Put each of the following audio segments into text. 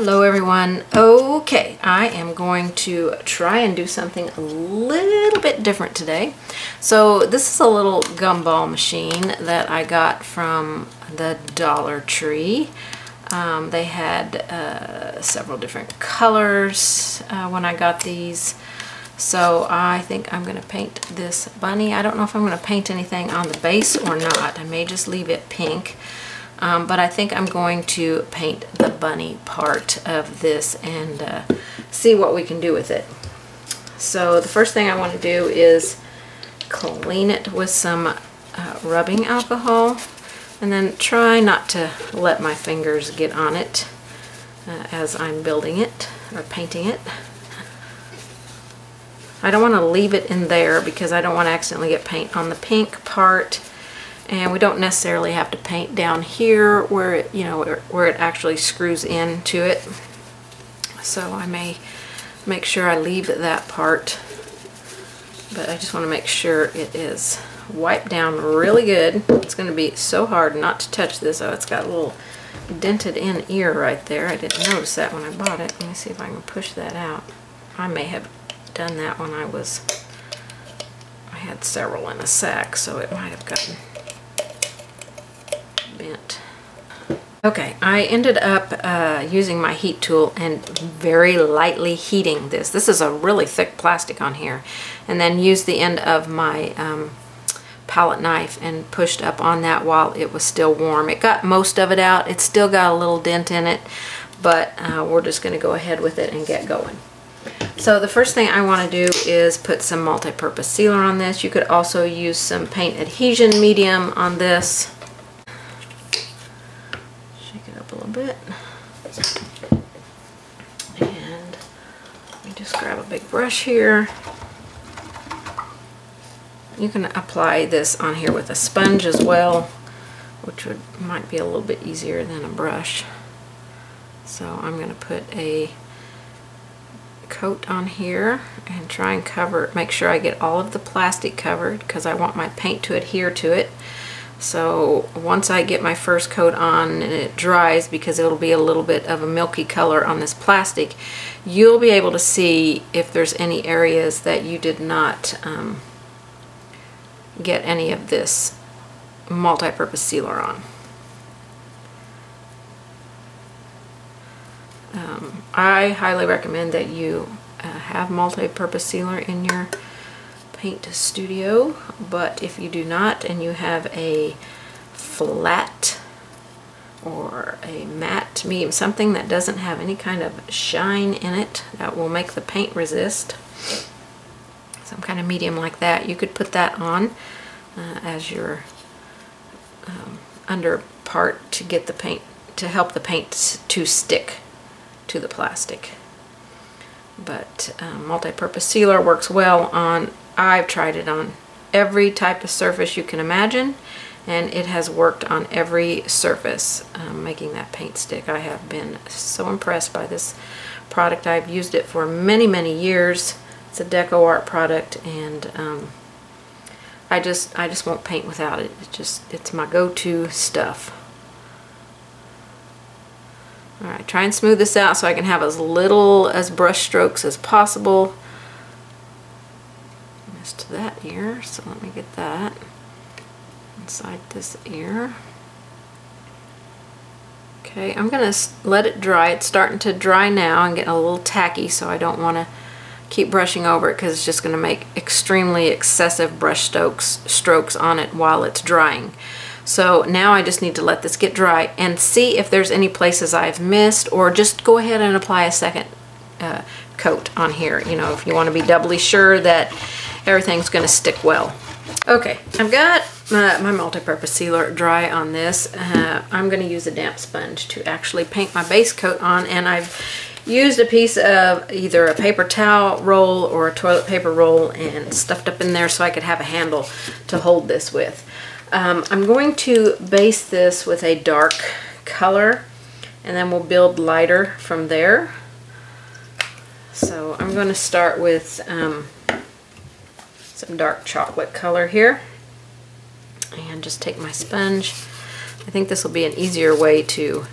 Hello everyone. Okay, I am going to try and do something a little bit different today. So this is a little gumball machine that I got from the Dollar Tree. Um, they had uh, several different colors uh, when I got these. So I think I'm going to paint this bunny. I don't know if I'm going to paint anything on the base or not. I may just leave it pink. Um, but I think I'm going to paint the bunny part of this and uh, see what we can do with it. So the first thing I want to do is clean it with some uh, rubbing alcohol and then try not to let my fingers get on it uh, as I'm building it or painting it. I don't want to leave it in there because I don't want to accidentally get paint on the pink part and we don't necessarily have to paint down here where it you know where it actually screws into it. So I may make sure I leave that part but I just want to make sure it is wiped down really good. It's going to be so hard not to touch this oh it's got a little dented in ear right there. I didn't notice that when I bought it. Let me see if I can push that out. I may have done that when I was I had several in a sack so it might have gotten bent. Okay, I ended up uh, using my heat tool and very lightly heating this. This is a really thick plastic on here. And then used the end of my um, palette knife and pushed up on that while it was still warm. It got most of it out. It's still got a little dent in it, but uh, we're just going to go ahead with it and get going. So the first thing I want to do is put some multi-purpose sealer on this. You could also use some paint adhesion medium on this. Bit. And let me just grab a big brush here. You can apply this on here with a sponge as well, which would might be a little bit easier than a brush. So I'm going to put a coat on here and try and cover, make sure I get all of the plastic covered because I want my paint to adhere to it. So once I get my first coat on and it dries because it'll be a little bit of a milky color on this plastic, you'll be able to see if there's any areas that you did not um, get any of this multi-purpose sealer on. Um, I highly recommend that you uh, have multi-purpose sealer in your paint studio but if you do not and you have a flat or a matte medium something that doesn't have any kind of shine in it that will make the paint resist some kind of medium like that you could put that on uh, as your um, under part to get the paint to help the paint to stick to the plastic. But um, multi-purpose sealer works well on I've tried it on every type of surface you can imagine and it has worked on every surface um, making that paint stick. I have been so impressed by this product. I've used it for many many years. It's a DecoArt product and um, I just I just won't paint without it. It's just it's my go-to stuff. Alright, try and smooth this out so I can have as little as brush strokes as possible to that ear, so let me get that inside this ear. Okay, I'm going to let it dry. It's starting to dry now and getting a little tacky, so I don't want to keep brushing over it because it's just going to make extremely excessive brush strokes, strokes on it while it's drying. So now I just need to let this get dry and see if there's any places I've missed or just go ahead and apply a second uh, coat on here. You know, if you want to be doubly sure that everything's to stick well. Okay, I've got my, my multi-purpose sealer dry on this. Uh, I'm to use a damp sponge to actually paint my base coat on and I've used a piece of either a paper towel roll or a toilet paper roll and stuffed up in there so I could have a handle to hold this with. Um, I'm going to base this with a dark color and then we'll build lighter from there. So I'm going to start with um, some dark chocolate color here and just take my sponge. I think this will be an easier way to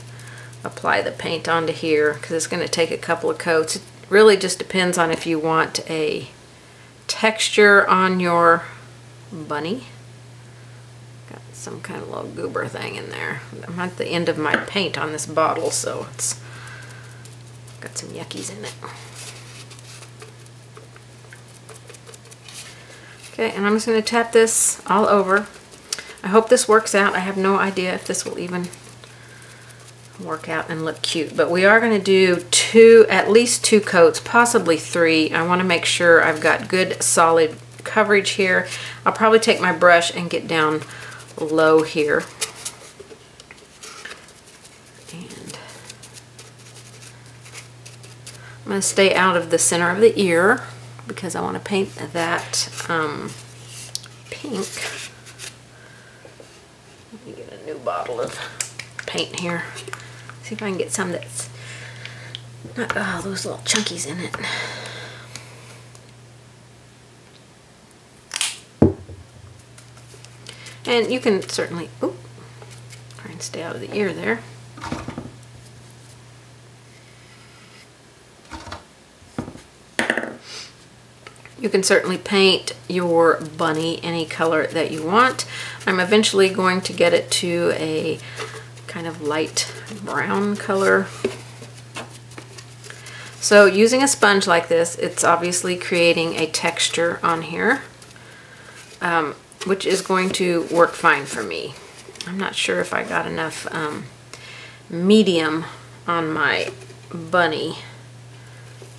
apply the paint onto here because it's going to take a couple of coats. It really just depends on if you want a texture on your bunny. Got some kind of little goober thing in there. I'm at the end of my paint on this bottle, so it's got some yuckies in it. Okay, and I'm just going to tap this all over. I hope this works out. I have no idea if this will even work out and look cute. But we are going to do two, at least two coats, possibly three. I want to make sure I've got good solid coverage here. I'll probably take my brush and get down low here. And I'm going to stay out of the center of the ear because I want to paint that um, pink. Let me get a new bottle of paint here. See if I can get some that's not all those little chunkies in it. And you can certainly, oop, try and stay out of the ear there. You can certainly paint your bunny any color that you want. I'm eventually going to get it to a kind of light brown color. So using a sponge like this, it's obviously creating a texture on here, um, which is going to work fine for me. I'm not sure if I got enough um, medium on my bunny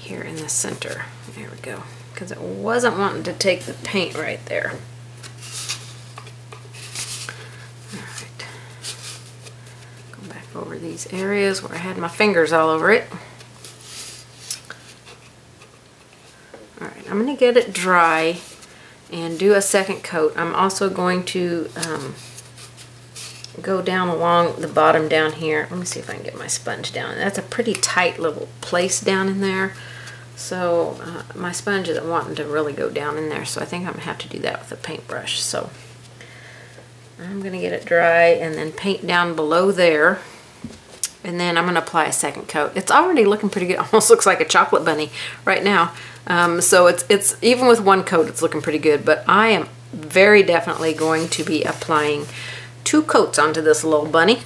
here in the center. There we go because it wasn't wanting to take the paint right there. Alright. Go back over these areas where I had my fingers all over it. Alright, I'm going to get it dry and do a second coat. I'm also going to um, go down along the bottom down here. Let me see if I can get my sponge down. That's a pretty tight little place down in there. So uh, my sponge isn't wanting to really go down in there, so I think I'm going to have to do that with a paintbrush. So I'm going to get it dry and then paint down below there. And then I'm going to apply a second coat. It's already looking pretty good. Almost looks like a chocolate bunny right now. Um, so it's, it's even with one coat, it's looking pretty good. But I am very definitely going to be applying two coats onto this little bunny.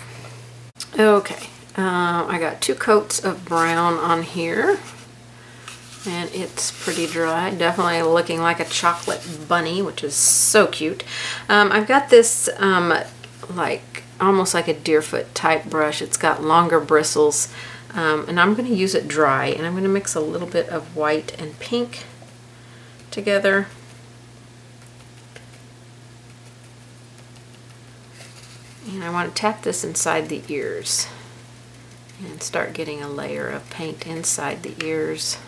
Okay, uh, I got two coats of brown on here and it's pretty dry. Definitely looking like a chocolate bunny which is so cute. Um, I've got this um, like almost like a deerfoot type brush. It's got longer bristles. Um, and I'm going to use it dry and I'm going to mix a little bit of white and pink together. And I want to tap this inside the ears and start getting a layer of paint inside the ears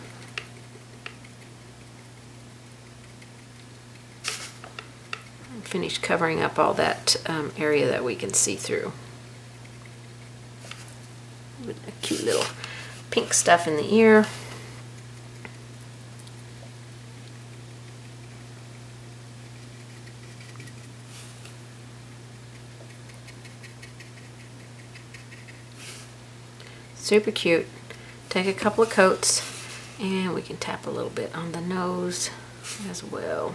finish covering up all that um, area that we can see through. A cute little pink stuff in the ear. Super cute. Take a couple of coats and we can tap a little bit on the nose as well.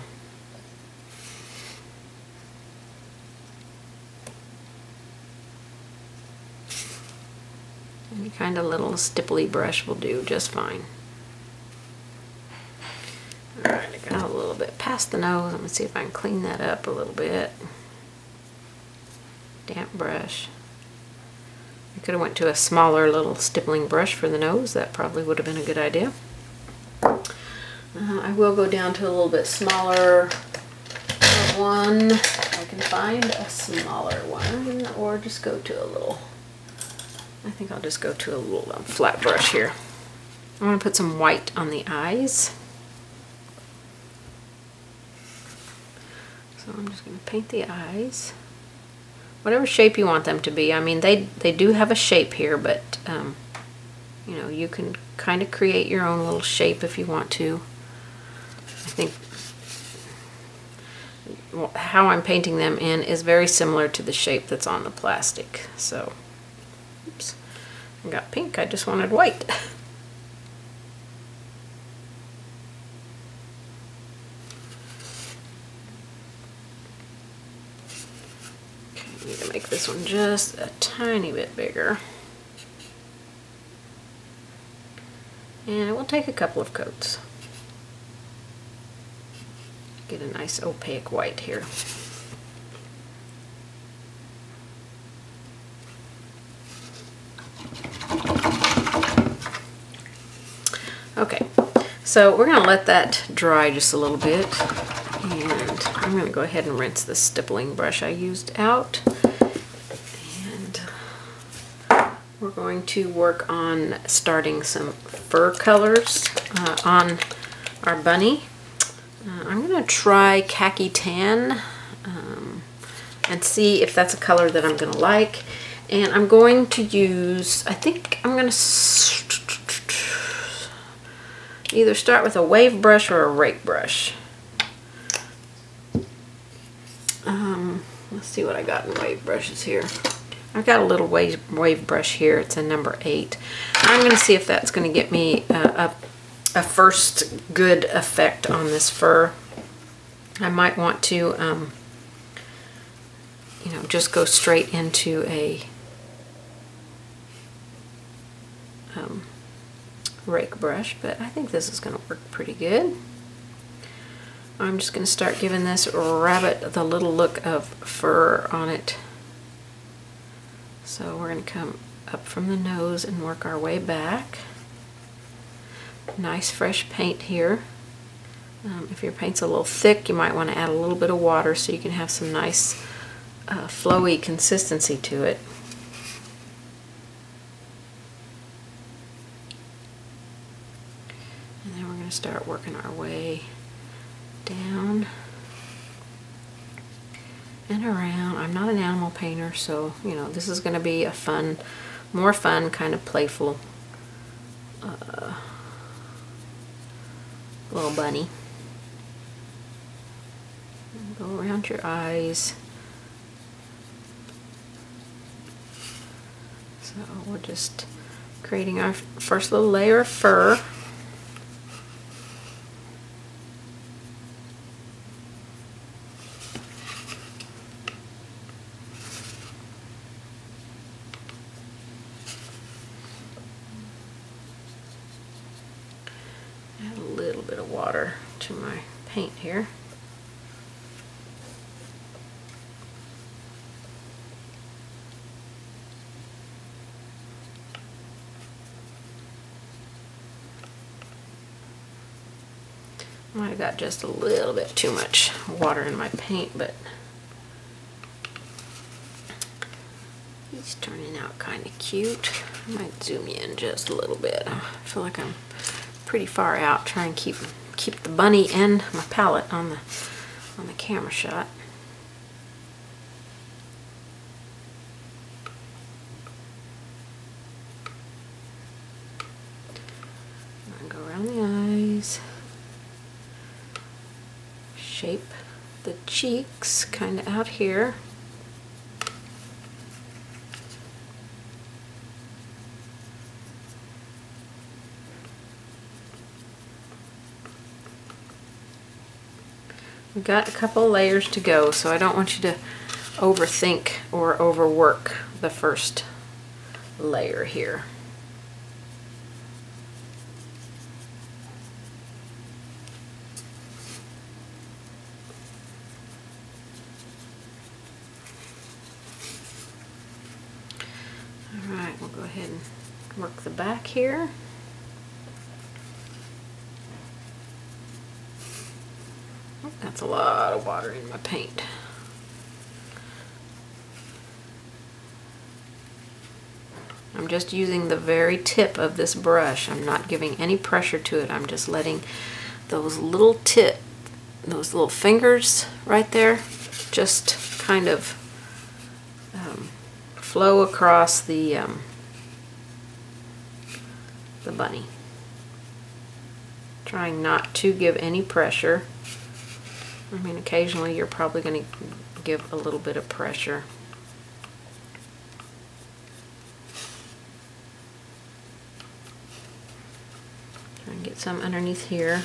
Any kind of little stipply brush will do just fine. Alright, I got a little bit past the nose. I'm going to see if I can clean that up a little bit. Damp brush. I could have went to a smaller little stippling brush for the nose. That probably would have been a good idea. Uh, I will go down to a little bit smaller one. I can find a smaller one or just go to a little I think I'll just go to a little um, flat brush here. I want to put some white on the eyes. So I'm just going to paint the eyes. Whatever shape you want them to be. I mean, they, they do have a shape here, but, um, you know, you can kind of create your own little shape if you want to. I think how I'm painting them in is very similar to the shape that's on the plastic. So I got pink, I just wanted white. okay, need to make this one just a tiny bit bigger. And it will take a couple of coats. Get a nice opaque white here. Okay, so we're going to let that dry just a little bit. And I'm going to go ahead and rinse the stippling brush I used out. And we're going to work on starting some fur colors uh, on our bunny. Uh, I'm going to try khaki tan um, and see if that's a color that I'm going to like. And I'm going to use, I think I'm going to either start with a wave brush or a rake brush. Um, let's see what I got in wave brushes here. I've got a little wave, wave brush here. It's a number eight. I'm going to see if that's going to get me a, a, a, first good effect on this fur. I might want to, um, you know, just go straight into a um, rake brush, but I think this is going to work pretty good. I'm just going to start giving this rabbit the little look of fur on it. So we're going to come up from the nose and work our way back. Nice fresh paint here. Um, if your paint's a little thick, you might want to add a little bit of water so you can have some nice uh, flowy consistency to it. Going to start working our way down and around. I'm not an animal painter, so, you know, this is going to be a fun, more fun, kind of playful uh, little bunny. Go around your eyes. So we're just creating our first little layer of fur. here. Might have got just a little bit too much water in my paint, but he's turning out kind of cute. I might zoom in just a little bit. I feel like I'm pretty far out. Try and keep keep the bunny and my palette on the on the camera shot. go around the eyes, shape the cheeks kind of out here. We've got a couple layers to go, so I don't want you to overthink or overwork the first layer here. All right, we'll go ahead and work the back here. That's a lot of water in my paint. I'm just using the very tip of this brush. I'm not giving any pressure to it. I'm just letting those little tip, those little fingers right there, just kind of um, flow across the um, the bunny. Trying not to give any pressure. I mean, occasionally you're probably going to give a little bit of pressure. Try and get some underneath here,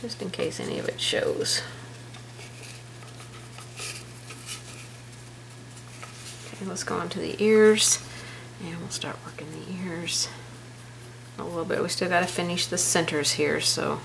just in case any of it shows. Okay, let's go on to the ears, and we'll start working the ears a little bit. We still got to finish the centers here, so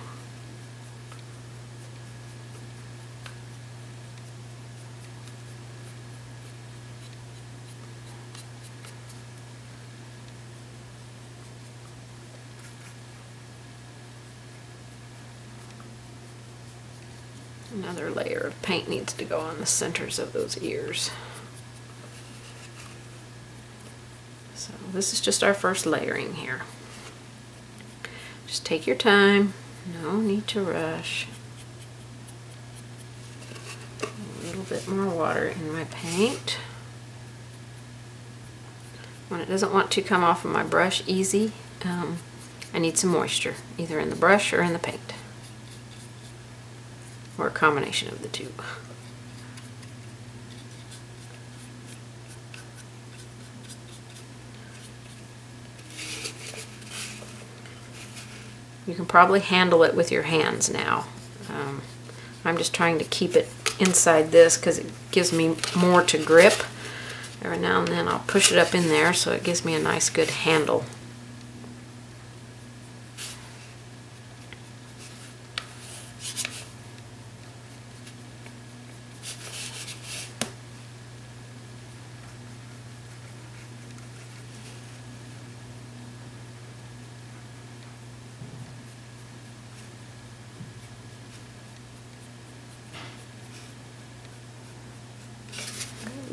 Another layer of paint needs to go on the centers of those ears. So this is just our first layering here. Just take your time. No need to rush. A little bit more water in my paint. When it doesn't want to come off of my brush easy, um, I need some moisture, either in the brush or in the paint or a combination of the two. You can probably handle it with your hands now. Um, I'm just trying to keep it inside this because it gives me more to grip. Every now and then I'll push it up in there so it gives me a nice good handle.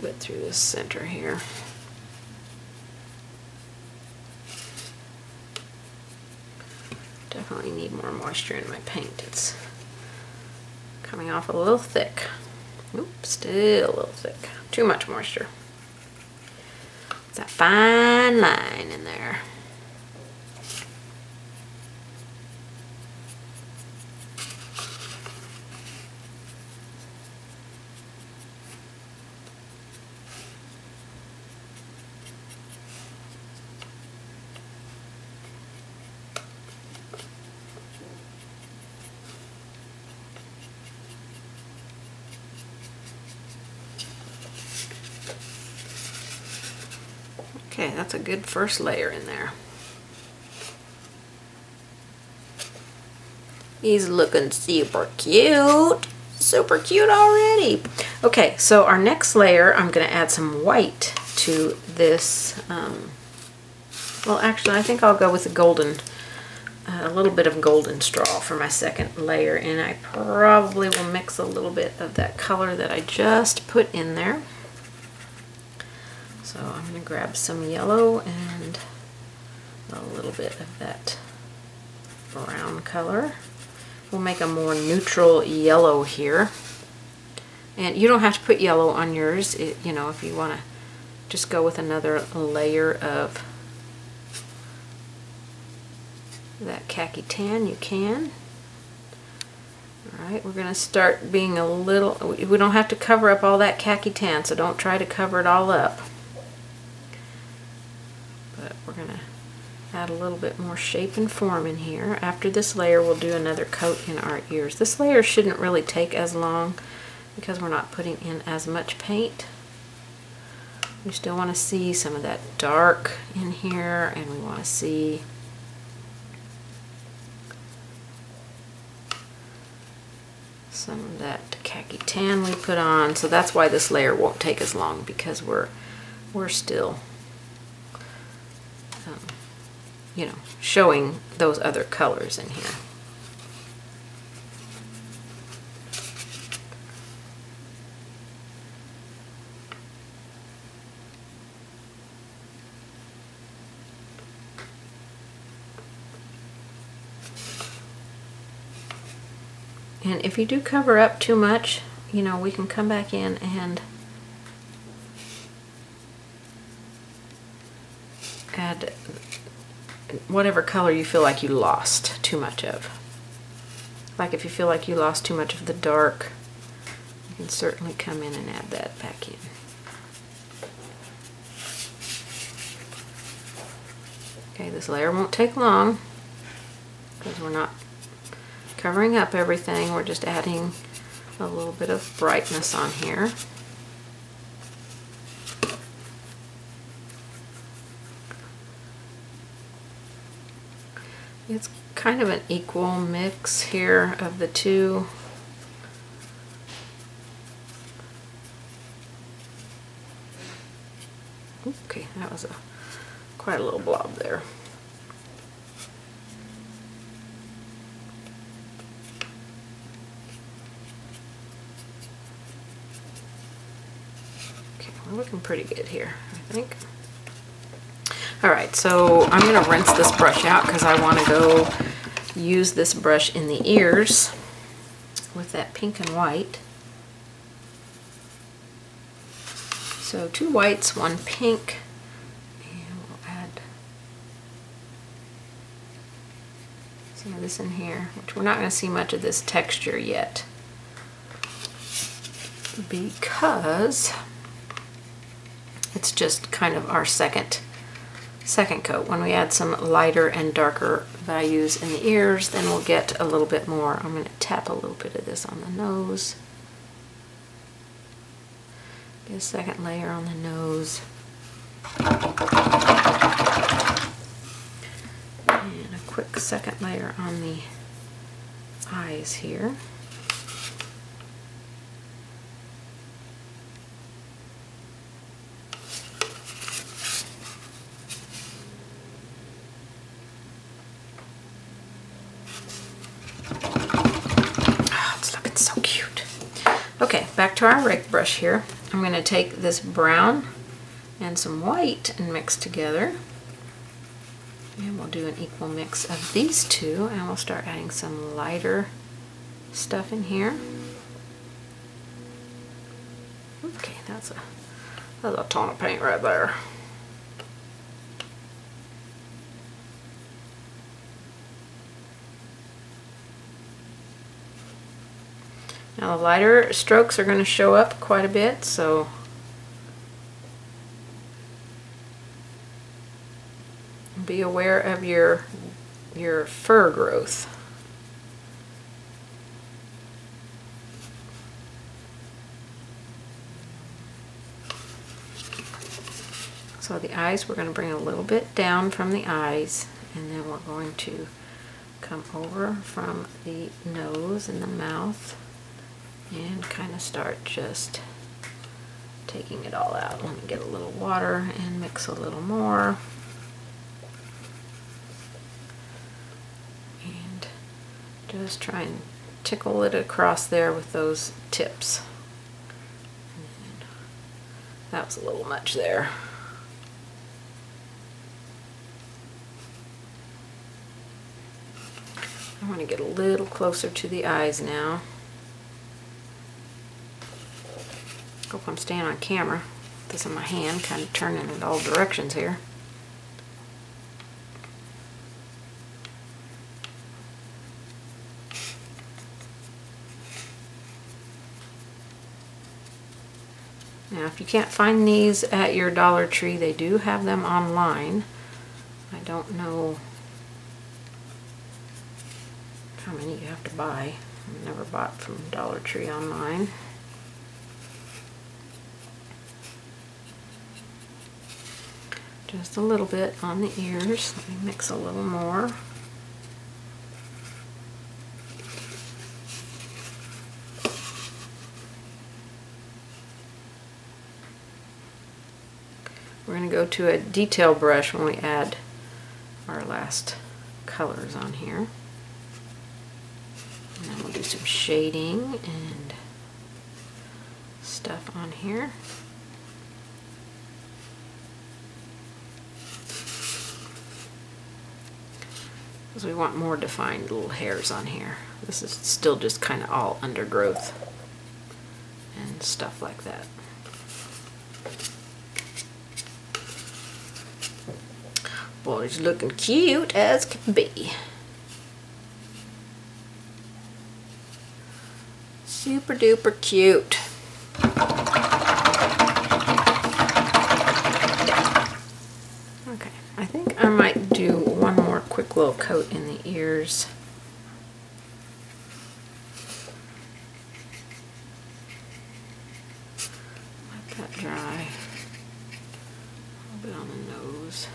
bit through the center here. Definitely need more moisture in my paint. It's coming off a little thick. Oop, still a little thick. Too much moisture. It's a fine line in there. Okay, that's a good first layer in there. He's looking super cute. Super cute already. Okay, so our next layer, I'm going to add some white to this. Um, well, actually, I think I'll go with the golden, uh, a little bit of golden straw for my second layer. And I probably will mix a little bit of that color that I just put in there. So I'm going to grab some yellow and a little bit of that brown color. We'll make a more neutral yellow here. And you don't have to put yellow on yours, it, you know, if you want to just go with another layer of that khaki tan, you can. Alright, we're going to start being a little, we don't have to cover up all that khaki tan, so don't try to cover it all up we're going to add a little bit more shape and form in here. After this layer, we'll do another coat in our ears. This layer shouldn't really take as long because we're not putting in as much paint. We still want to see some of that dark in here and we want to see some of that khaki tan we put on. So that's why this layer won't take as long because we're we're still um, you know, showing those other colors in here. And if you do cover up too much, you know, we can come back in and add whatever color you feel like you lost too much of. Like if you feel like you lost too much of the dark, you can certainly come in and add that back in. Okay, this layer won't take long. because we're not covering up everything. We're just adding a little bit of brightness on here. It's kind of an equal mix here of the two. Okay, that was a quite a little blob there. Okay, we're looking pretty good here, I think. So I'm gonna rinse this brush out because I wanna go use this brush in the ears with that pink and white. So two whites, one pink, and we'll add some of this in here, which we're not gonna see much of this texture yet because it's just kind of our second second coat. When we add some lighter and darker values in the ears, then we'll get a little bit more. I'm going to tap a little bit of this on the nose. Get a second layer on the nose. And a quick second layer on the eyes here. Back to our rake brush here. I'm going to take this brown and some white and mix together. And we'll do an equal mix of these two and we'll start adding some lighter stuff in here. Okay, that's a, that's a ton of paint right there. Now the lighter strokes are going to show up quite a bit, so be aware of your your fur growth. So the eyes, we're going to bring a little bit down from the eyes, and then we're going to come over from the nose and the mouth and kind of start just taking it all out. Let me get a little water and mix a little more. And just try and tickle it across there with those tips. And that was a little much there. I want to get a little closer to the eyes now. Hope I'm staying on camera. This in my hand, kind of turning in all directions here. Now, if you can't find these at your Dollar Tree, they do have them online. I don't know how many you have to buy. I've never bought from Dollar Tree online. Just a little bit on the ears. Let me mix a little more. We're going to go to a detail brush when we add our last colors on here. And then we'll do some shading and stuff on here. Because we want more defined little hairs on here. This is still just kind of all undergrowth and stuff like that. Boy's looking cute as can be. Super duper cute. Okay, I think I might do one more quick quick little coat in the ears. Let that dry. A little bit on the nose.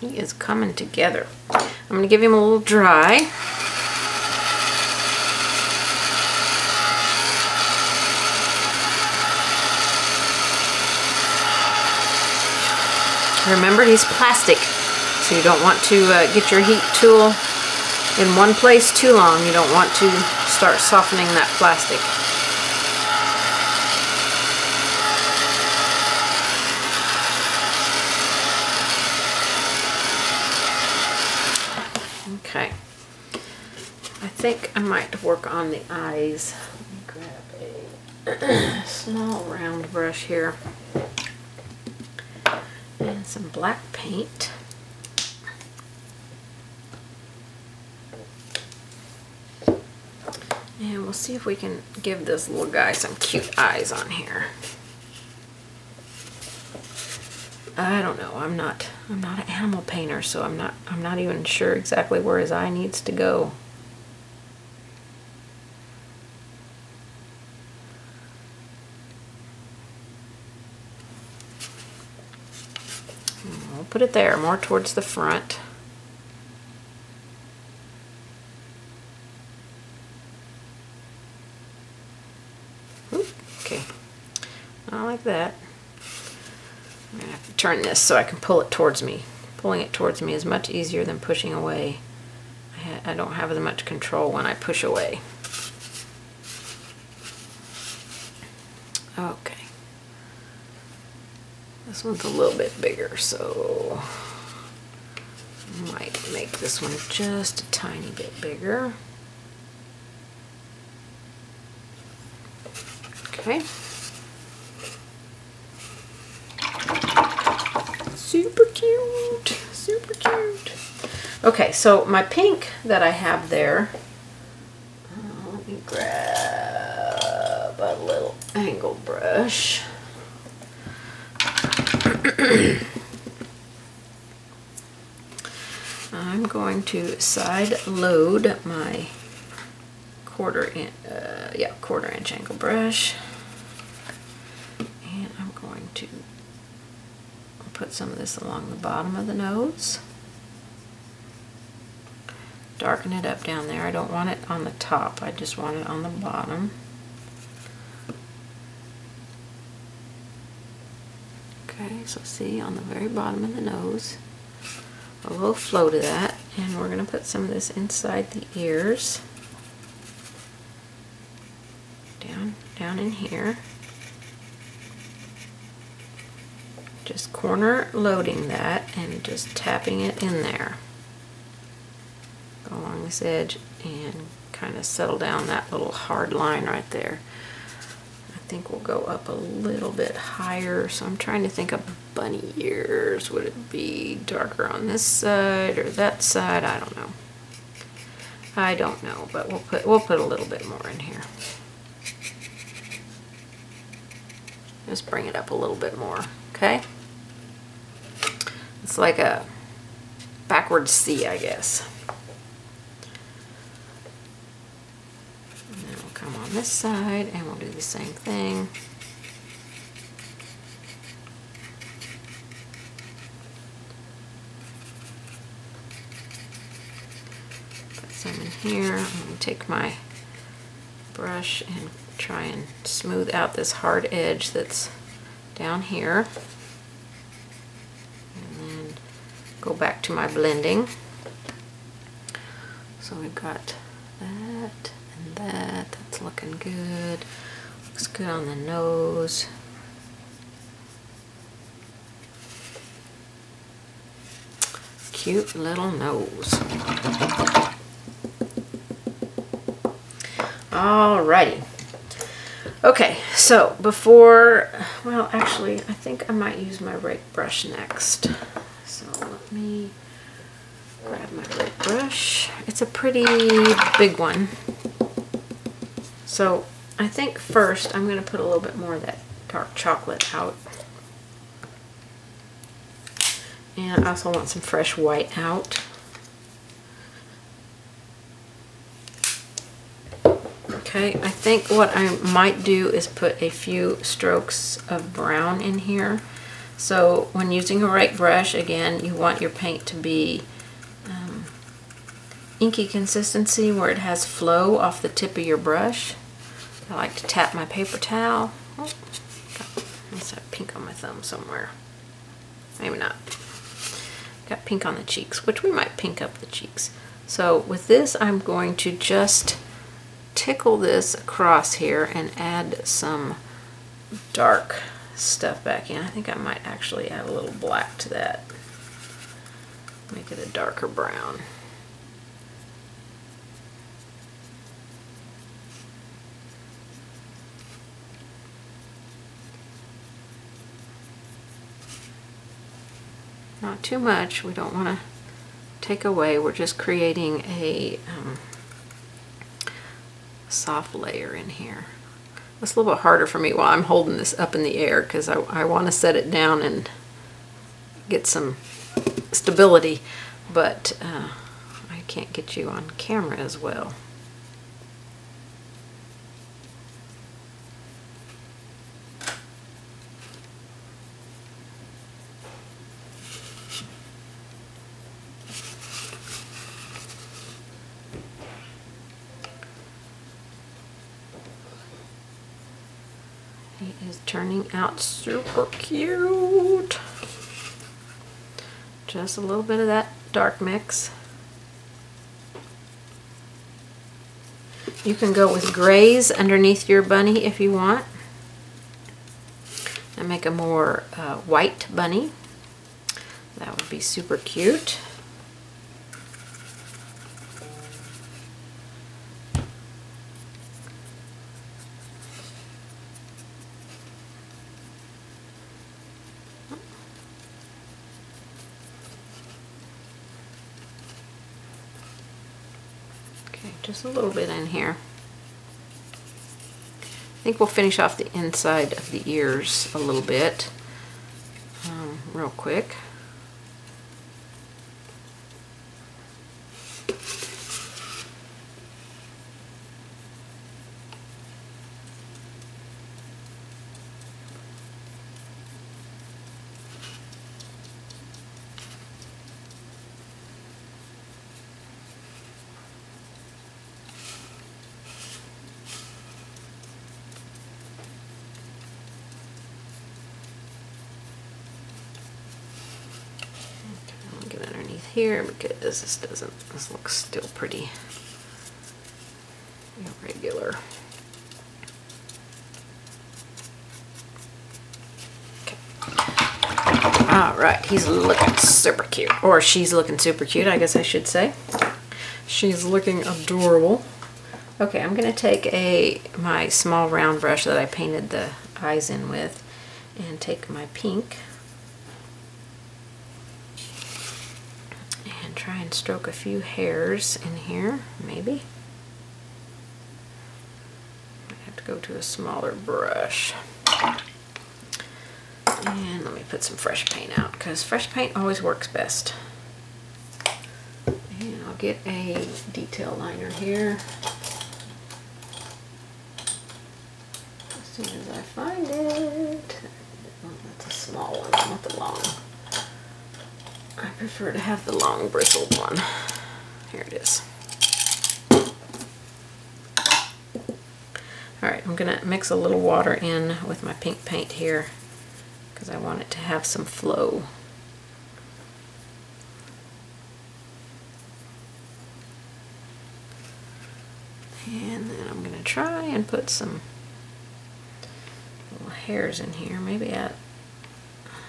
He is coming together. I'm going to give him a little dry. Remember, he's plastic, so you don't want to uh, get your heat tool in one place too long. You don't want to start softening that plastic. Okay. I think I might work on the eyes. Let me grab a small round brush here some black paint. And we'll see if we can give this little guy some cute eyes on here. I don't know. I'm not I'm not an animal painter, so I'm not I'm not even sure exactly where his eye needs to go. We'll put it there, more towards the front. okay, not like that. I'm gonna have to turn this so I can pull it towards me. Pulling it towards me is much easier than pushing away. I, I don't have as much control when I push away. This one's a little bit bigger, so I might make this one just a tiny bit bigger. Okay. Super cute, super cute. Okay, so my pink that I have there, uh, let me grab a little angle brush. I'm going to side load my quarter inch, uh, yeah, quarter inch angle brush. And I'm going to put some of this along the bottom of the nose. Darken it up down there. I don't want it on the top. I just want it on the bottom. Okay, so see on the very bottom of the nose, a little flow to that, and we're going to put some of this inside the ears, down, down in here. Just corner loading that and just tapping it in there. Go along this edge and kind of settle down that little hard line right there think we'll go up a little bit higher. So I'm trying to think of bunny ears. Would it be darker on this side or that side? I don't know. I don't know, but we'll put we'll put a little bit more in here. Just bring it up a little bit more, okay? It's like a backwards C, I guess. come on this side and we'll do the same thing. Put some in here. I'm going to take my brush and try and smooth out this hard edge that's down here. And then go back to my blending. So we've got that and that. Looking good. Looks good on the nose. Cute little nose. Alrighty. Okay, so before, well actually I think I might use my rake brush next. So let me grab my rake brush. It's a pretty big one. So I think first I'm going to put a little bit more of that dark chocolate out. And I also want some fresh white out. Okay, I think what I might do is put a few strokes of brown in here. So when using a rake brush, again, you want your paint to be um, inky consistency where it has flow off the tip of your brush. I like to tap my paper towel. Oh, got, have pink on my thumb somewhere. Maybe not. Got pink on the cheeks, which we might pink up the cheeks. So with this, I'm going to just tickle this across here and add some dark stuff back in. I think I might actually add a little black to that. Make it a darker brown. Not too much. We don't want to take away. We're just creating a um, soft layer in here. It's a little bit harder for me while I'm holding this up in the air because I, I want to set it down and get some stability, but uh, I can't get you on camera as well. He is turning out super cute. Just a little bit of that dark mix. You can go with grays underneath your bunny if you want. And make a more uh, white bunny. That would be super cute. Just a little bit in here. I think we'll finish off the inside of the ears a little bit um, real quick. This doesn't, this looks still pretty irregular. All right, he's looking super cute, or she's looking super cute, I guess I should say. She's looking adorable. Okay, I'm gonna take a my small round brush that I painted the eyes in with and take my pink try and stroke a few hairs in here, maybe. I have to go to a smaller brush. And let me put some fresh paint out because fresh paint always works best. And I'll get a detail liner here. As soon as I find it. Oh, that's a small one, not the long. I prefer to have the long bristled one. Here it is. Alright, I'm going to mix a little water in with my pink paint here because I want it to have some flow. And then I'm to try and put some little hairs in here, maybe at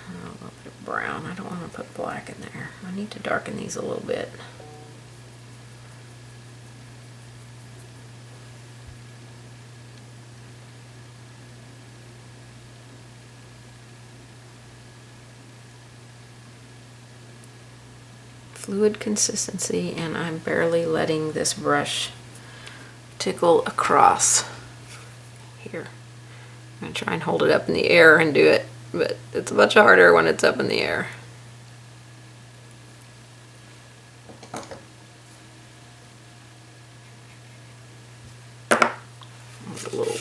a little bit of brown. I don't want to put black in there. I need to darken these a little bit. Fluid consistency and I'm barely letting this brush tickle across here. I'm going to try and hold it up in the air and do it but it's much harder when it's up in the air. A little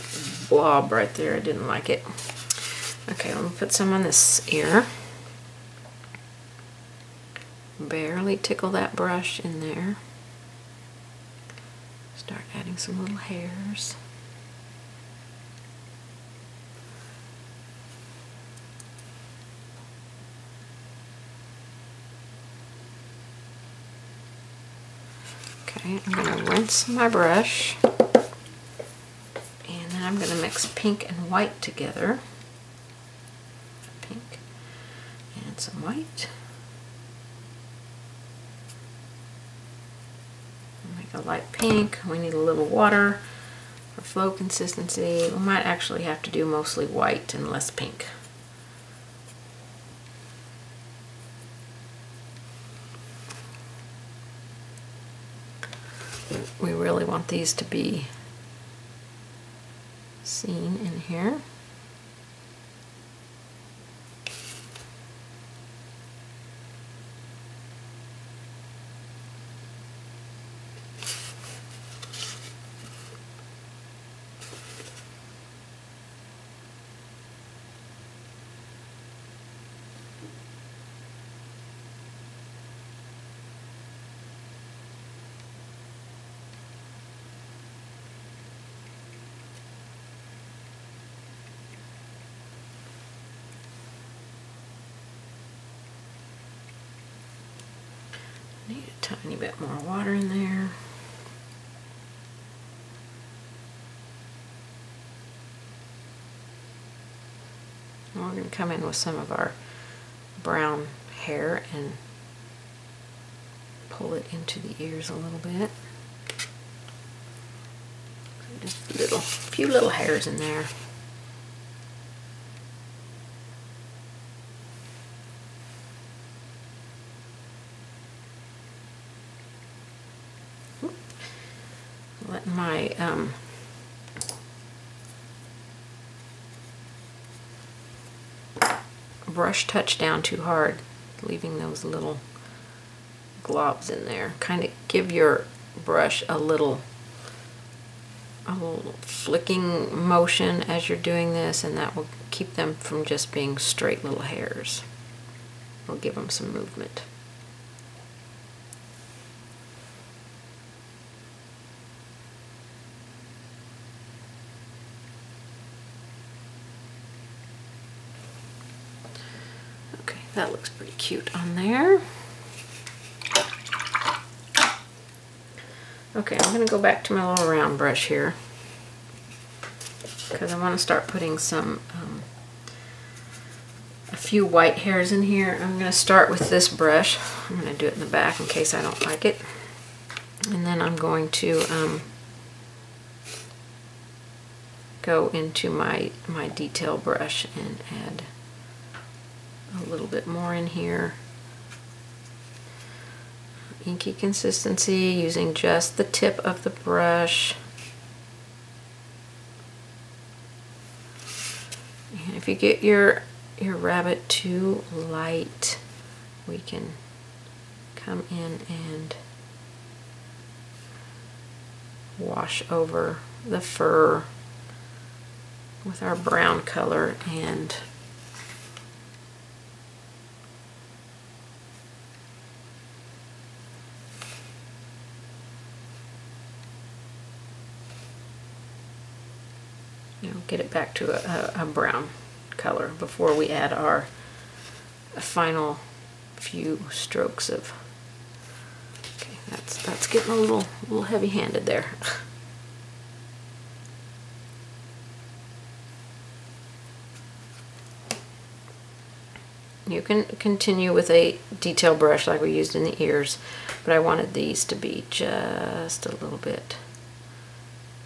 blob right there, I didn't like it. Okay, I'm gonna put some on this ear. Barely tickle that brush in there. Start adding some little hairs. I'm going to rinse my brush. And then I'm going to mix pink and white together. Pink and some white. Make a light pink. We need a little water for flow consistency. We might actually have to do mostly white and less pink. We really want these to be seen in here. Need a tiny bit more water in there. And we're going to come in with some of our brown hair and pull it into the ears a little bit. Just a little, few little hairs in there. let my um, touch down too hard, leaving those little globs in there. Kind of give your brush a little a little flicking motion as you're doing this and that will keep them from just being straight little hairs. It'll give them some movement. That looks pretty cute on there. Okay, I'm going to go back to my little round brush here because I want to start putting some, um, a few white hairs in here. I'm going to start with this brush. I'm going to do it in the back in case I don't like it. And then I'm going to um, go into my, my detail brush and add a little bit more in here. Inky consistency using just the tip of the brush. And if you get your your rabbit too light, we can come in and wash over the fur with our brown color and get it back to a, a, brown color before we add our final few strokes of okay that's that's getting a little little heavy handed there. You can continue with a detail brush like we used in the ears but I wanted these to be just a little bit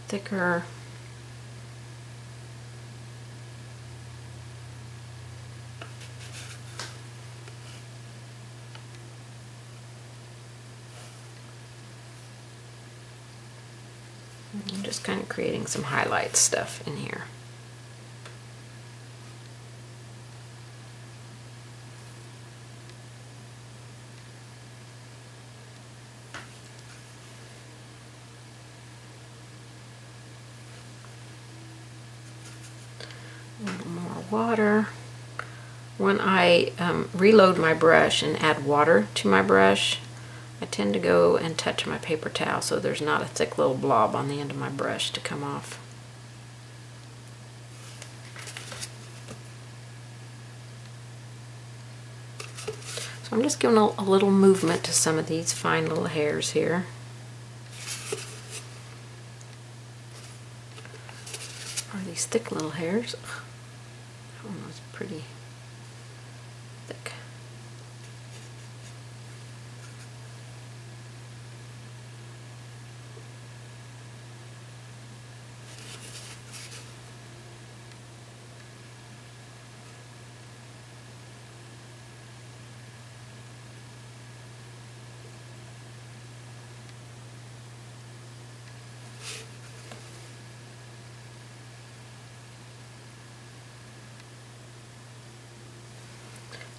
thicker just kind of creating some highlight stuff in here. A little more water. When I um, reload my brush and add water to my brush, I tend to go and touch my paper towel so there's not a thick little blob on the end of my brush to come off. So I'm just giving a, a little movement to some of these fine little hairs here. Are these thick little hairs? That one was pretty thick.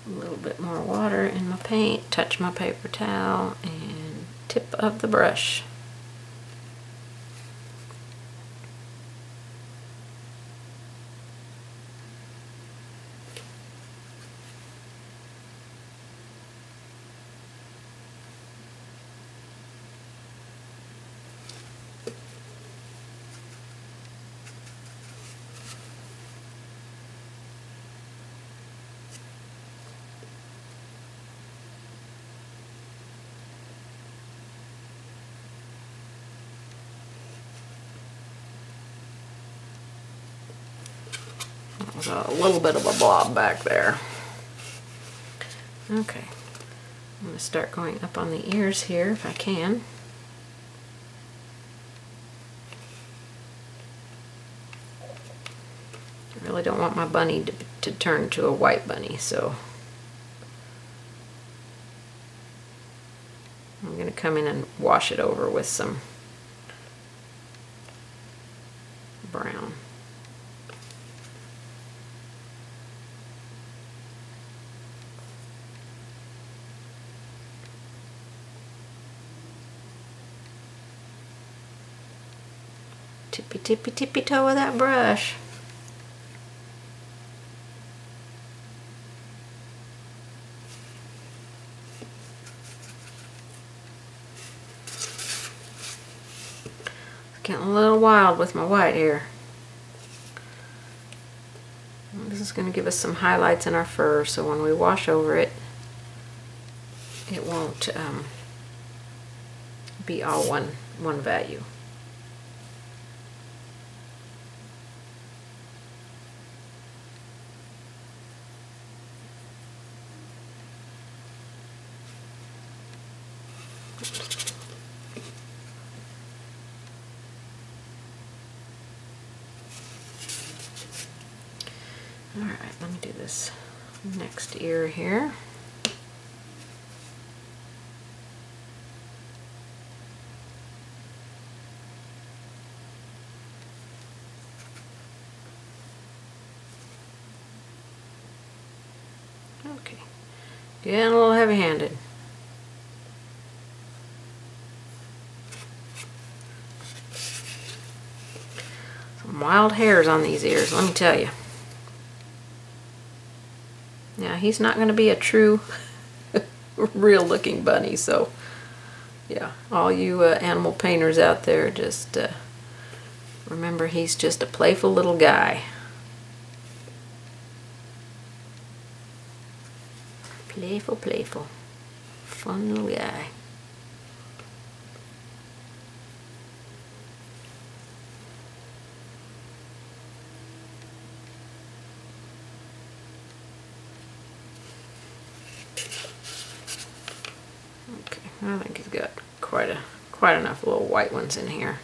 a little bit more water in my paint, touch my paper towel, and tip of the brush. That was a little bit of a blob back there. Okay, I'm going to start going up on the ears here if I can. I really don't want my bunny to, to turn to a white bunny, so I'm going to come in and wash it over with some brown. Tippy tippy toe of that brush. Getting a little wild with my white here. This is going to give us some highlights in our fur so when we wash over it it won't um, be all one one value. Alright, let me do this next ear here. Okay, getting a little heavy-handed. Some wild hairs on these ears, let me tell you. Now he's not going to be a true real looking bunny so yeah. All you uh, animal painters out there just uh, remember he's just a playful little guy. Playful playful. Fun little guy I think he's got quite a quite enough little white ones in here.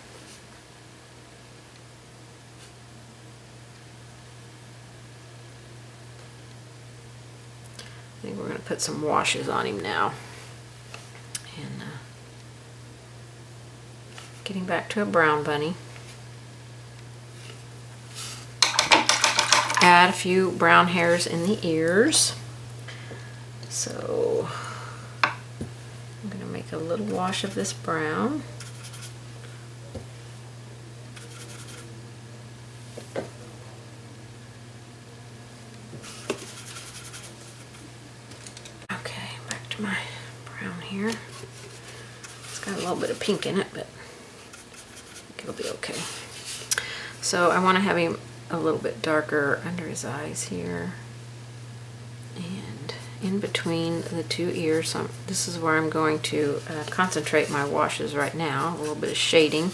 I think we're going to put some washes on him now. And uh, getting back to a brown bunny. Add a few brown hairs in the ears. So a little wash of this brown. Okay, back to my brown here. It's got a little bit of pink in it, but it'll be okay. So I want to have him a little bit darker under his eyes here between the two ears. So this is where I'm going to uh, concentrate my washes right now. A little bit of shading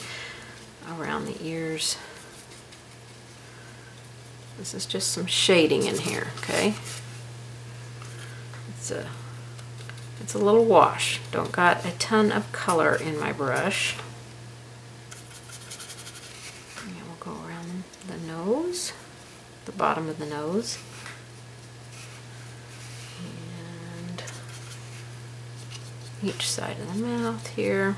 around the ears. This is just some shading in here, okay? It's a, it's a little wash. Don't got a ton of color in my brush. And we'll go around the nose, the bottom of the nose. Each side of the mouth here.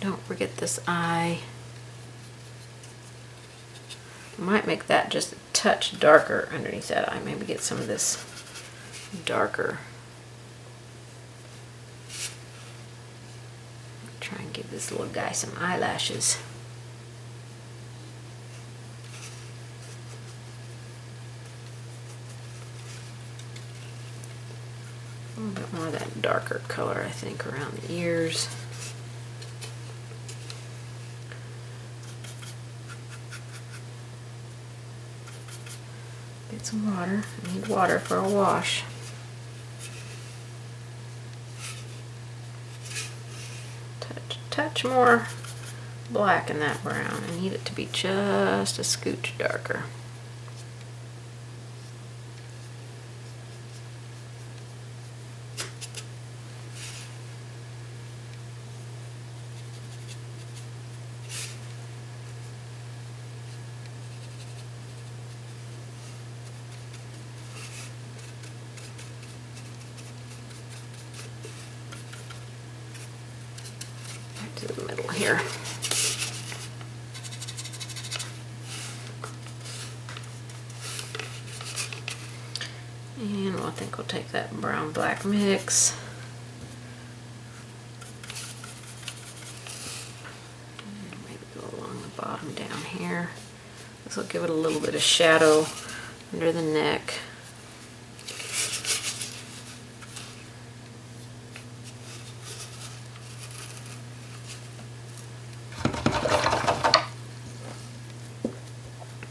Don't forget this eye. Might make that just a touch darker underneath that eye. Maybe get some of this darker. Try and give this little guy some eyelashes. A little bit more of that darker color, I think, around the ears. Get some water. I need water for a wash. Touch, touch more black in that brown. I need it to be just a scooch darker. to the middle here. And I think we'll take that brown black mix. And maybe go along the bottom down here. This will give it a little bit of shadow under the neck.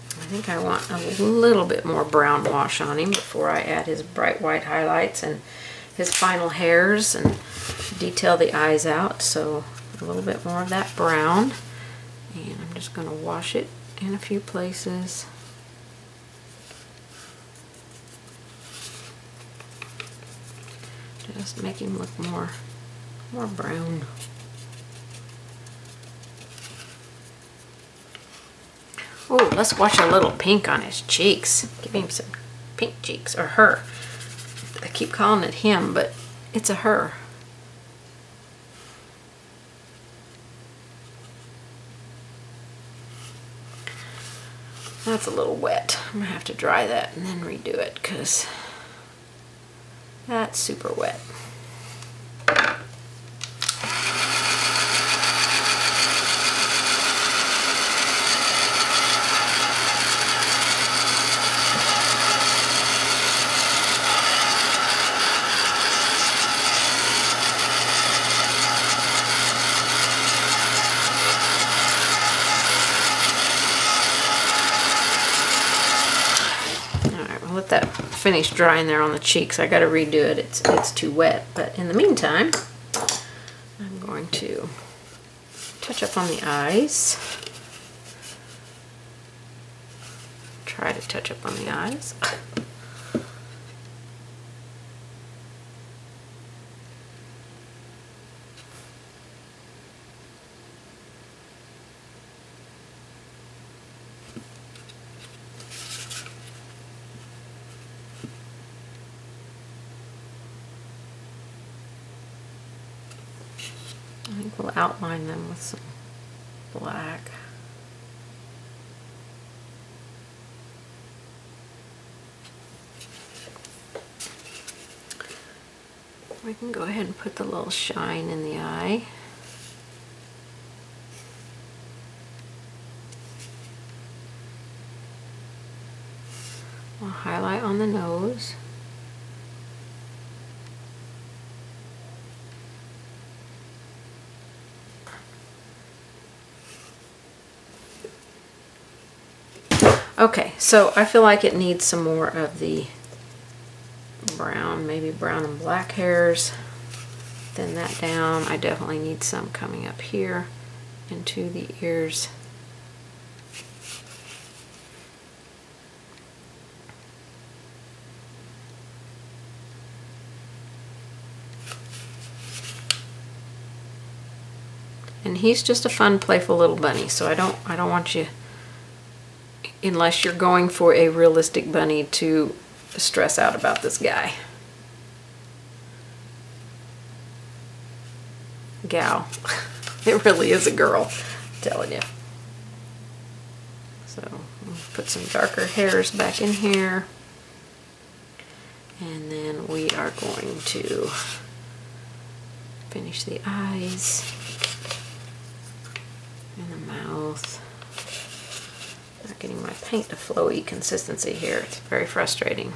I think I want a little bit more brown wash on him before I add his bright white highlights and his final hairs and detail the eyes out. So a little bit more of that brown. And I'm just going to wash it in a few places. Just make him look more, more brown. Oh, let's watch a little pink on his cheeks. Give him some pink cheeks, or her. I keep calling it him, but it's a her. That's a little wet. I'm gonna have to dry that and then redo it because that's super wet. Let that finish drying there on the cheeks. I got to redo it. It's, it's too wet. But in the meantime, I'm going to touch up on the eyes. Try to touch up on the eyes. can go ahead and put the little shine in the eye. I'll highlight on the nose. Okay, so I feel like it needs some more of the brown, maybe brown and black hairs. Thin that down. I definitely need some coming up here into the ears. and he's just a fun playful little bunny so I don't I don't want you unless you're going for a realistic bunny to stress out about this guy. Gal. It really is a girl I'm telling you so put some darker hairs back in here. And then we are going to finish the eyes in the mouth. Getting my paint to flowy consistency here. It's very frustrating.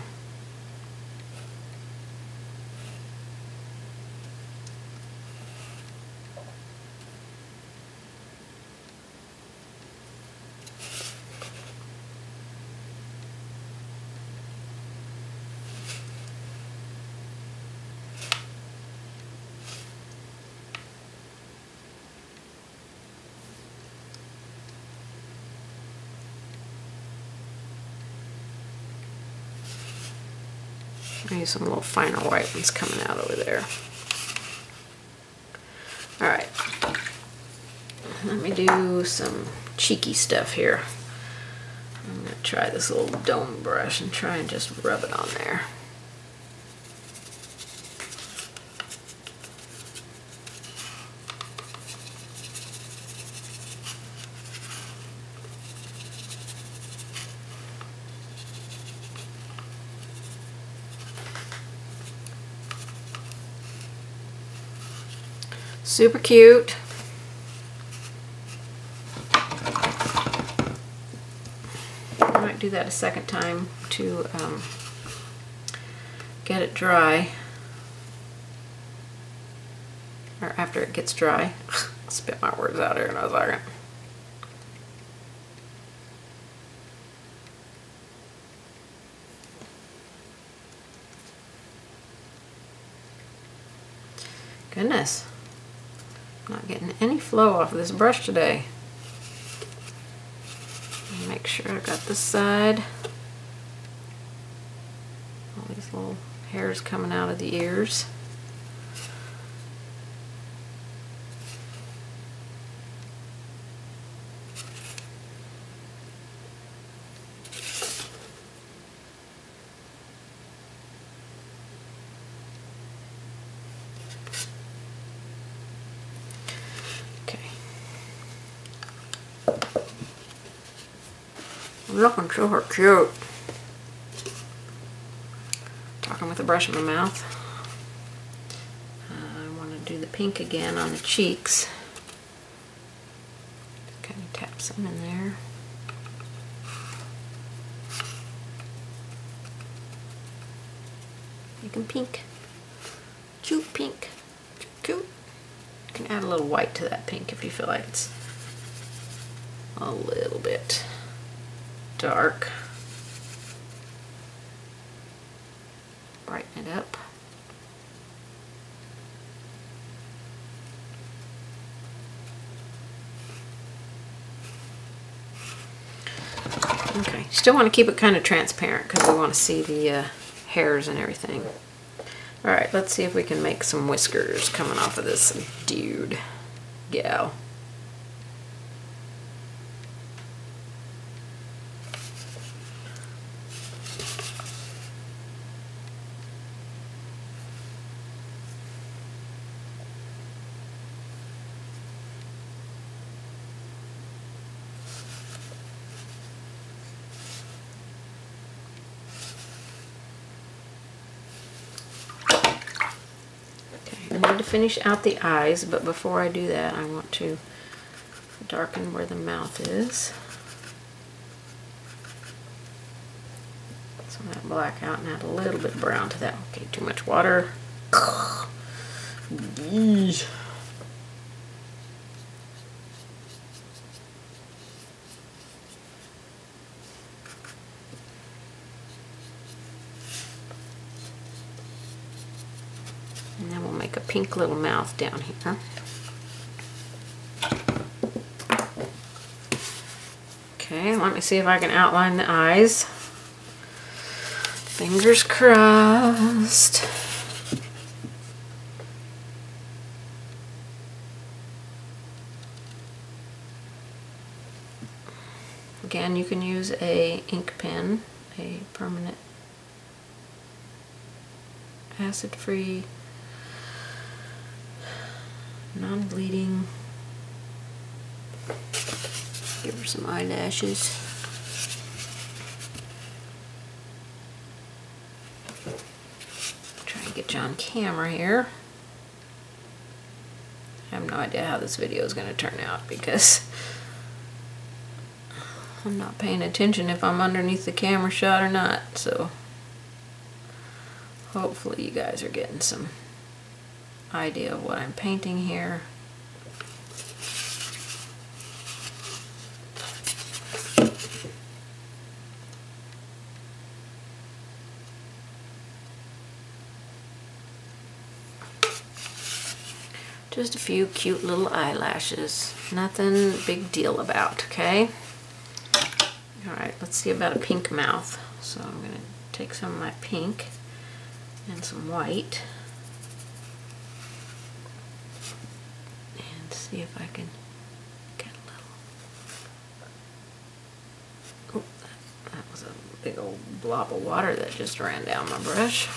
Some little finer white ones coming out over there. All right, let me do some cheeky stuff here. I'm gonna try this little dome brush and try and just rub it on there. Super cute. I might do that a second time to um, get it dry. Or after it gets dry. Spit my words out here in a second. Goodness. Not getting any flow off of this brush today. Make sure I got this side. All these little hairs coming out of the ears. Looking super cute. Talking with a brush in my mouth. Uh, I want to do the pink again on the cheeks. Kind of tap some in there. Making pink. Cute pink. Cute. You can add a little white to that pink if you feel like it's a little bit dark. Brighten it up. Okay, still want to keep it kind of transparent because we want to see the uh, hairs and everything. Alright, let's see if we can make some whiskers coming off of this dude gal. I need to finish out the eyes, but before I do that, I want to darken where the mouth is. Some of that black out and add a little bit brown to that. Okay, too much water. And then we'll make a pink little mouth down here. Okay, let me see if I can outline the eyes. Fingers crossed. Again, you can use a ink pen, a permanent acid-free, non-bleeding. Give her some eyelashes. Try and get you on camera here. I have no idea how this video is going to turn out because I'm not paying attention if I'm underneath the camera shot or not, so hopefully you guys are getting some idea of what I'm painting here. Just a few cute little eyelashes. Nothing big deal about, okay? All right, let's see about a pink mouth. So I'm gonna take some of my pink and some white and see if I can get a little, oh, that, that was a big old blob of water that just ran down my brush.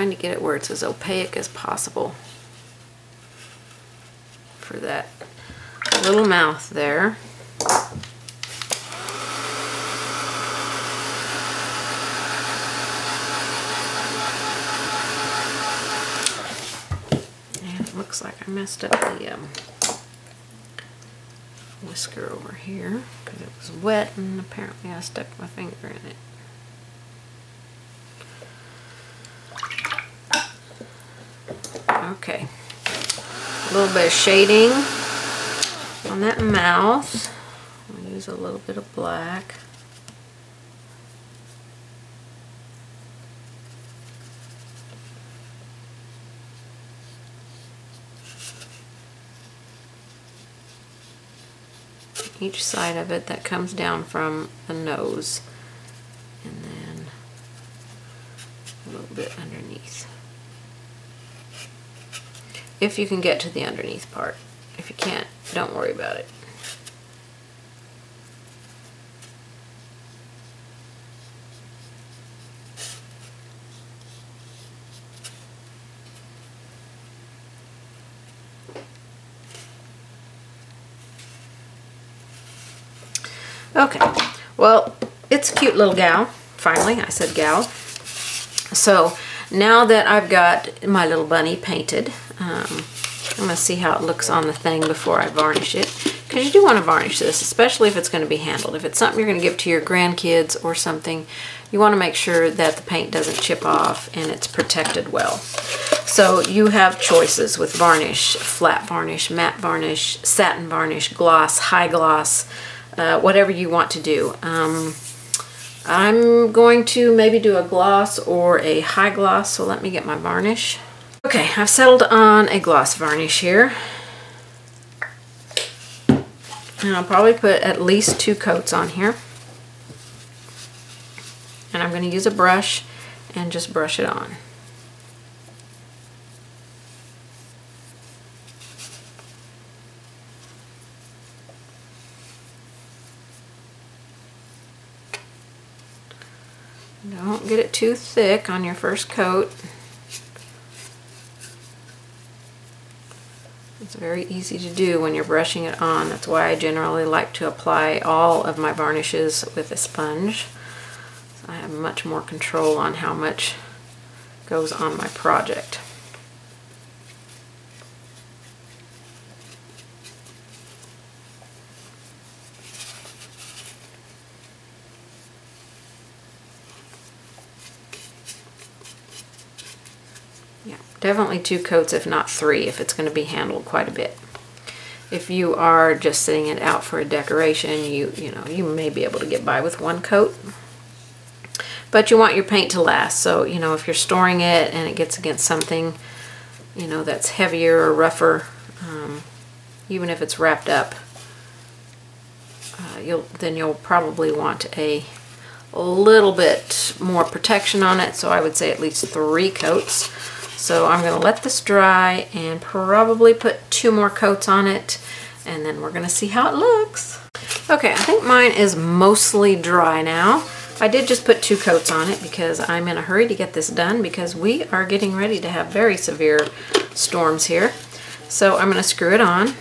Trying to get it where it's as opaque as possible for that little mouth there. And it looks like I messed up the um, whisker over here because it was wet and apparently I stuck my finger in it. Okay. A little bit of shading on that mouth. I'll use a little bit of black. Each side of it that comes down from the nose and then a little bit underneath if you can get to the underneath part. If you can't, don't worry about it. Okay, well, it's a cute little gal. Finally, I said gal. So now that I've got my little bunny painted, um, I'm going to see how it looks on the thing before I varnish it. Because you do want to varnish this, especially if it's going to be handled. If it's something you're going to give to your grandkids or something, you want to make sure that the paint doesn't chip off and it's protected well. So you have choices with varnish, flat varnish, matte varnish, satin varnish, gloss, high gloss, uh, whatever you want to do. Um, I'm going to maybe do a gloss or a high gloss, so let me get my varnish. Okay, I've settled on a gloss varnish here. And I'll probably put at least two coats on here. And I'm going to use a brush and just brush it on. Don't get it too thick on your first coat. It's very easy to do when you're brushing it on. That's why I generally like to apply all of my varnishes with a sponge. So I have much more control on how much goes on my project. Definitely two coats, if not three, if it's going to be handled quite a bit. If you are just sitting it out for a decoration, you, you know, you may be able to get by with one coat. But you want your paint to last, so, you know, if you're storing it and it gets against something, you know, that's heavier or rougher, um, even if it's wrapped up, uh, you'll then you'll probably want a little bit more protection on it. So I would say at least three coats. So I'm going to let this dry and probably put two more coats on it and then we're going to see how it looks. Okay, I think mine is mostly dry now. I did just put two coats on it because I'm in a hurry to get this done because we are getting ready to have very severe storms here. So I'm going to screw it on.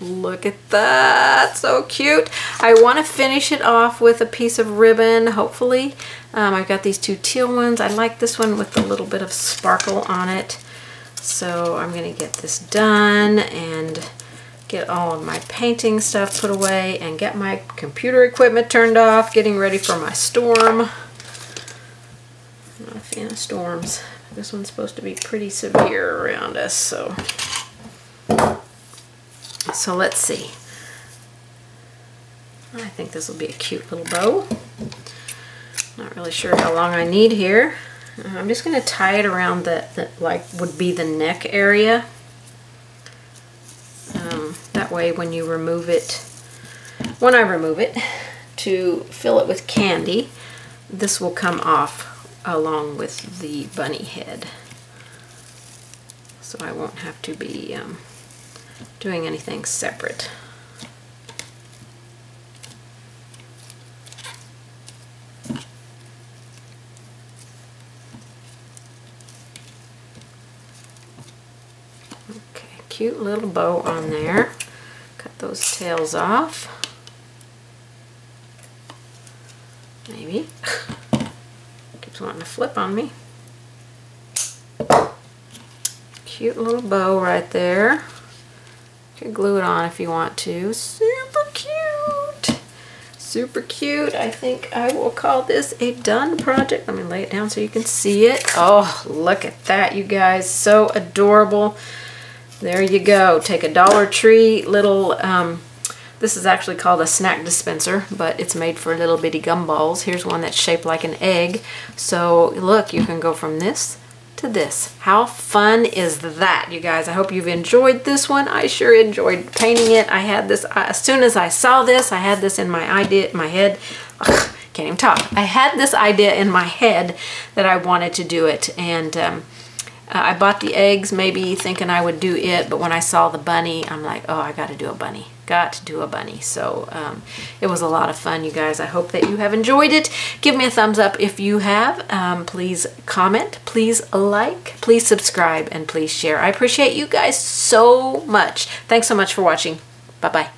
Look at that, so cute. I want to finish it off with a piece of ribbon, hopefully. Um, I've got these two teal ones. I like this one with a little bit of sparkle on it. So I'm going to get this done and get all of my painting stuff put away and get my computer equipment turned off, getting ready for my storm. I'm not a fan of storms. This one's supposed to be pretty severe around us, so so let's see. I think this will be a cute little bow. Not really sure how long I need here. Uh, I'm just going to tie it around the, the, like would be the neck area. Um, that way when you remove it, when I remove it to fill it with candy, this will come off along with the bunny head. So I won't have to be um, doing anything separate. Okay, cute little bow on there. Cut those tails off. Maybe. Keeps wanting to flip on me. Cute little bow right there. Can glue it on if you want to. Super cute. Super cute. I think I will call this a done project. Let me lay it down so you can see it. Oh, look at that, you guys. So adorable. There you go. Take a Dollar Tree little, um, this is actually called a snack dispenser, but it's made for little bitty gumballs. Here's one that's shaped like an egg. So look, you can go from this to this. How fun is that, you guys? I hope you've enjoyed this one. I sure enjoyed painting it. I had this, as soon as I saw this, I had this in my idea, my head. Ugh, can't even talk. I had this idea in my head that I wanted to do it. And um, uh, I bought the eggs maybe thinking I would do it, but when I saw the bunny, I'm like, oh, I got to do a bunny. Got to do a bunny. So um, it was a lot of fun, you guys. I hope that you have enjoyed it. Give me a thumbs up if you have. Um, please comment, please like, please subscribe, and please share. I appreciate you guys so much. Thanks so much for watching. Bye-bye.